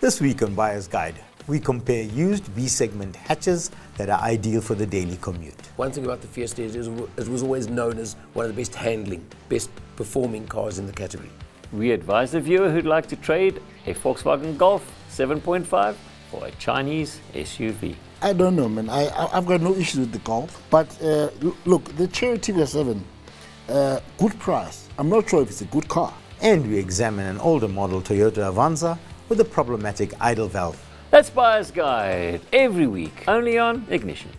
This week on Buyer's Guide, we compare used B-segment hatches that are ideal for the daily commute. One thing about the Fiesta is it was always known as one of the best handling, best performing cars in the category. We advise the viewer who'd like to trade a Volkswagen Golf 7.5 for a Chinese SUV. I don't know, man. I, I, have got no issues with the Golf. But uh, look, the Chery Tiggo 7, uh, good price. I'm not sure if it's a good car. And we examine an older model Toyota Avanza with a problematic idle valve. That's Buyer's Guide every week, only on Ignition.